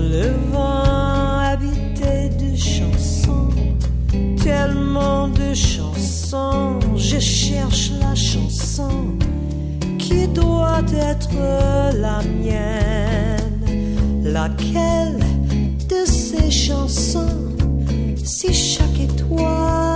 le vent habité de chansons, tellement de chansons, je cherche la chanson qui doit être la mienne, laquelle de ces chansons, si chaque étoile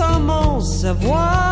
comment savoir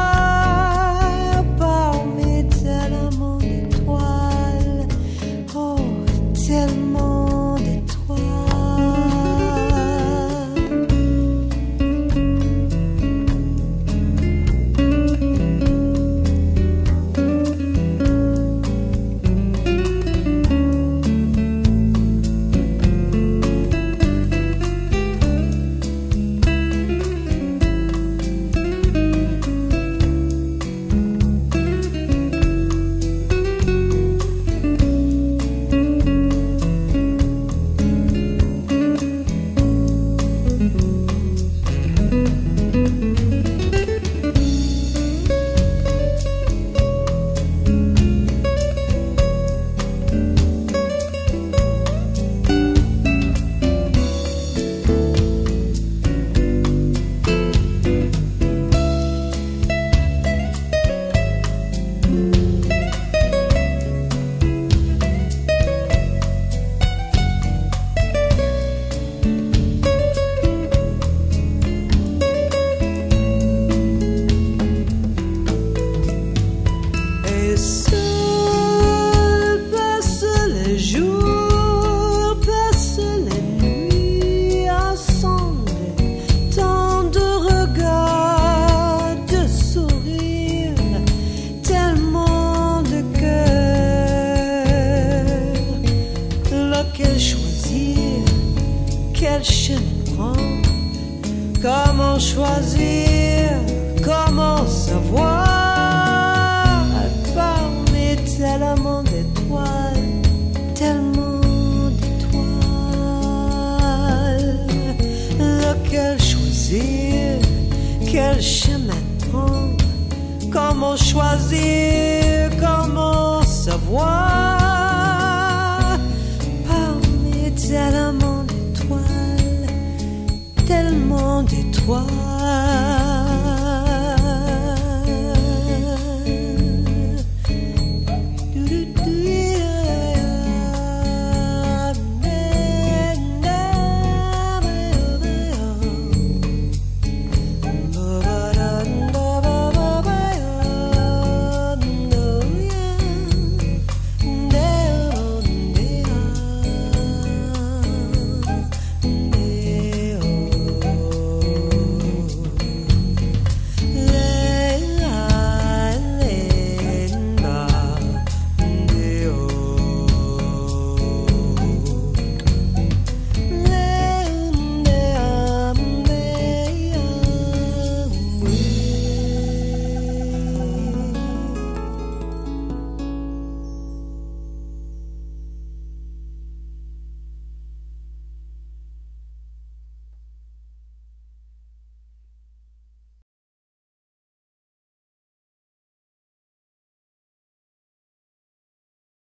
comment choisir, comment savoir? Parmi tellement d'étoiles, tellement d'étoiles. Lequel choisir, quel chemin prendre, comment choisir, comment savoir? 关